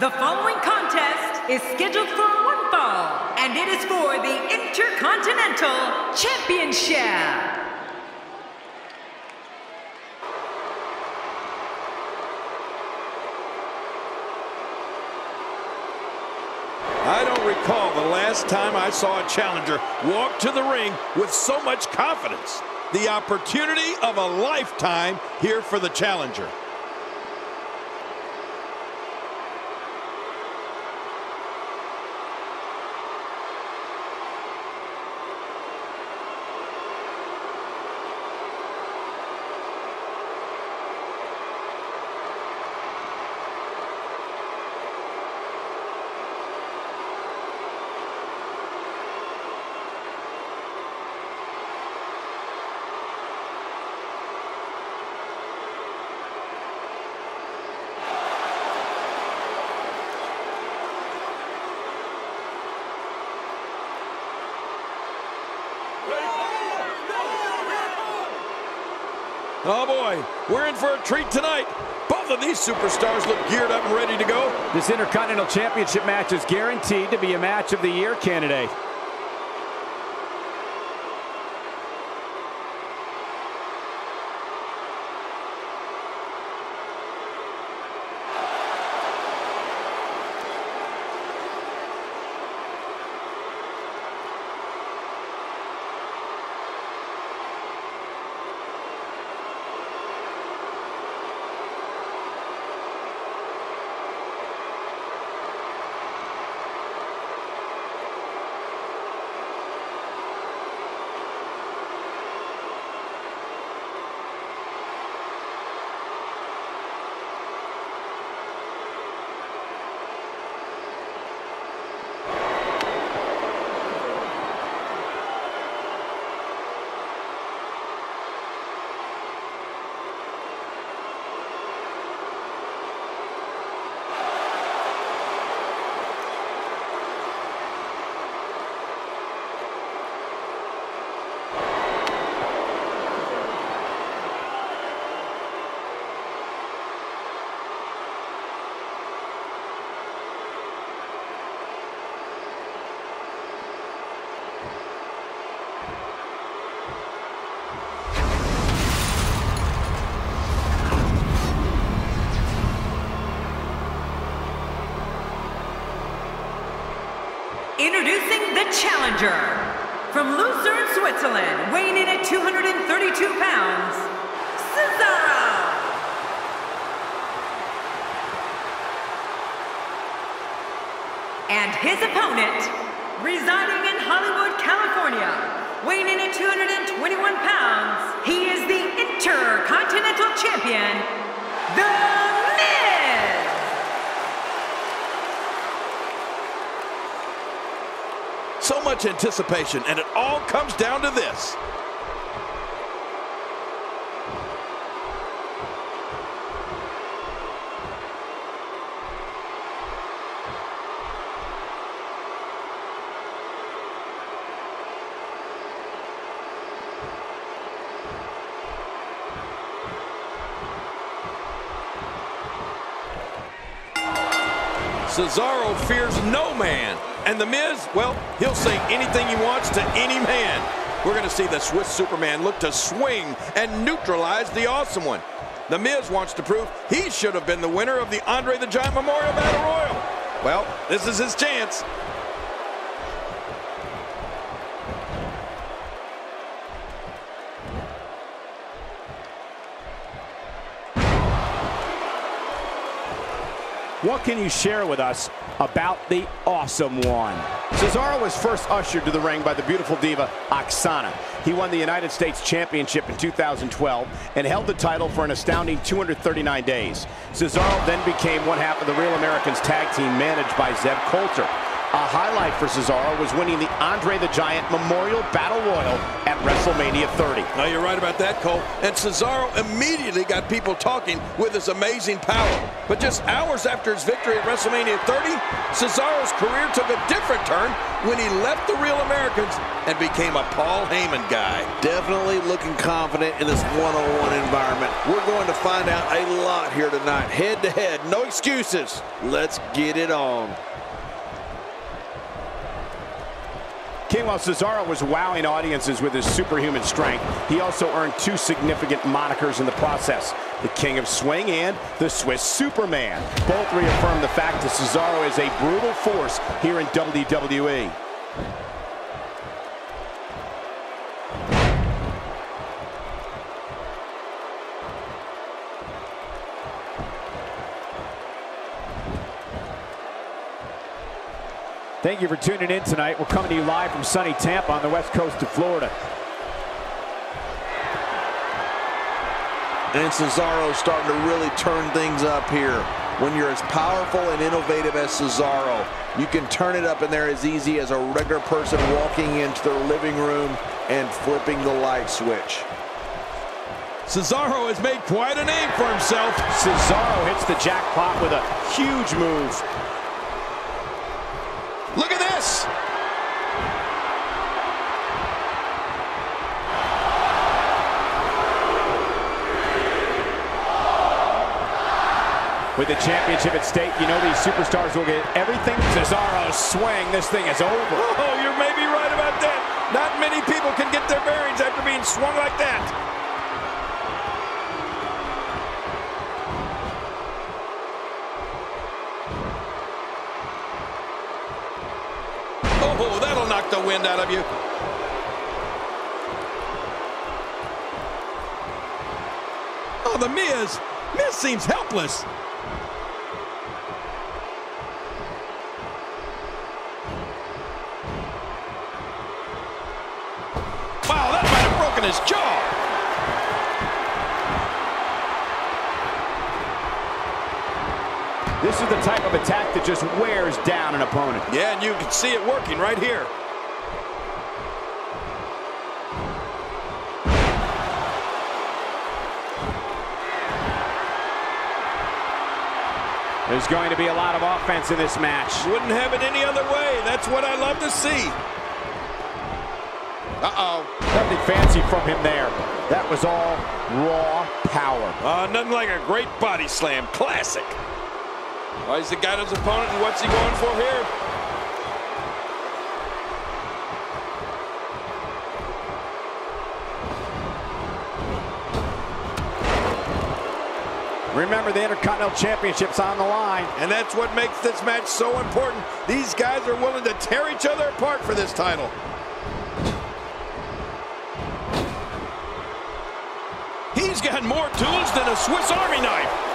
The following contest is scheduled for one fall, and it is for the Intercontinental Championship. I don't recall the last time I saw a challenger walk to the ring with so much confidence. The opportunity of a lifetime here for the challenger. Oh boy, we're in for a treat tonight. Both of these superstars look geared up and ready to go. This Intercontinental Championship match is guaranteed to be a match of the year candidate. Introducing the challenger from Lucerne, Switzerland, weighing in at 232 pounds, Cesaro. And his opponent, residing in Hollywood, California, weighing in at 221 pounds, he is the Intercontinental Champion, The Miz. So much anticipation, and it all comes down to this. Cesaro fears no man. And The Miz, well, he'll say anything he wants to any man. We're going to see the Swiss Superman look to swing and neutralize the Awesome One. The Miz wants to prove he should have been the winner of the Andre the Giant Memorial Battle Royal. Well, this is his chance. What can you share with us about the Awesome One? Cesaro was first ushered to the ring by the beautiful diva Aksana. He won the United States Championship in 2012 and held the title for an astounding 239 days. Cesaro then became one half of the Real Americans tag team managed by Zeb Colter. A highlight for Cesaro was winning the Andre the Giant Memorial Battle Royal at WrestleMania 30. Now you're right about that, Cole. And Cesaro immediately got people talking with his amazing power. But just hours after his victory at WrestleMania 30, Cesaro's career took a different turn when he left the Real Americans and became a Paul Heyman guy. Definitely looking confident in this one-on-one environment. We're going to find out a lot here tonight. Head to head, no excuses. Let's get it on. King, while Cesaro was wowing audiences with his superhuman strength, he also earned two significant monikers in the process. The King of Swing and the Swiss Superman. Both reaffirm the fact that Cesaro is a brutal force here in WWE. Thank you for tuning in tonight. We're coming to you live from sunny Tampa on the west coast of Florida. And Cesaro starting to really turn things up here. When you're as powerful and innovative as Cesaro, you can turn it up in there as easy as a regular person walking into their living room and flipping the light switch. Cesaro has made quite a name for himself. Cesaro hits the jackpot with a huge move. With the championship at stake, you know these superstars will get everything. Cesaro swing. This thing is over. Oh, you may be right about that. Not many people can get their bearings after being swung like that. Oh, that'll knock the wind out of you. Oh, The Miz. Miz seems helpless. Wow, that might have broken his jaw. This is the type of attack that just wears down an opponent. Yeah, and you can see it working right here. There's going to be a lot of offense in this match. Wouldn't have it any other way. That's what I love to see. Uh-oh. Nothing fancy from him there. That was all raw power. Uh, nothing like a great body slam. Classic. Well, he's the got his opponent, and what's he going for here? Remember, the Intercontinental Championship's on the line. And that's what makes this match so important. These guys are willing to tear each other apart for this title. He's got more tools than a Swiss Army knife.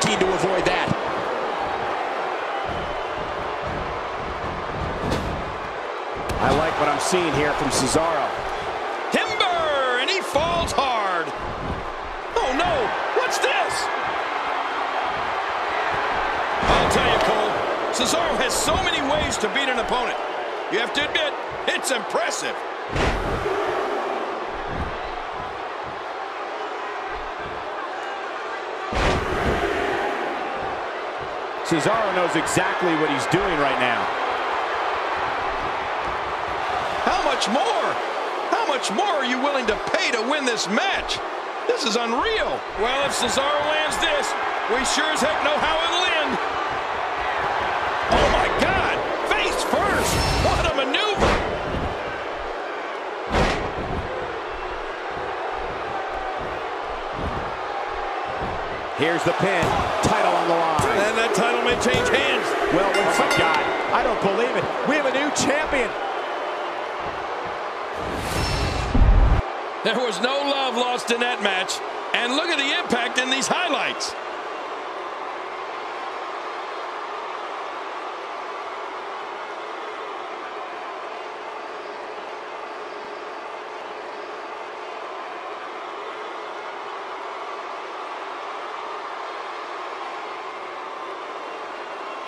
Quick thinking to avoid that. I like what I'm seeing here from Cesaro. Timber, and he falls hard. Oh no, what's this? I'll tell you, Cole, Cesaro has so many ways to beat an opponent. You have to admit, it's impressive. Cesaro knows exactly what he's doing right now. How much more? How much more are you willing to pay to win this match? This is unreal. Well, if Cesaro lands this, we sure as heck know how it'll end. Oh my God! Face first! What a maneuver! Here's the pin. The line. And that title may change hands. Well, oh my God. I don't believe it. We have a new champion. There was no love lost in that match. And look at the impact in these highlights.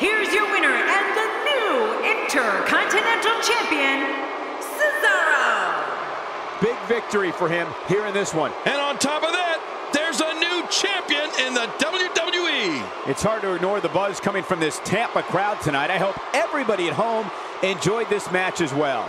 Here's your winner and the new Intercontinental Champion, Cesaro. Big victory for him here in this one. And on top of that, there's a new champion in the WWE. It's hard to ignore the buzz coming from this Tampa crowd tonight. I hope everybody at home enjoyed this match as well.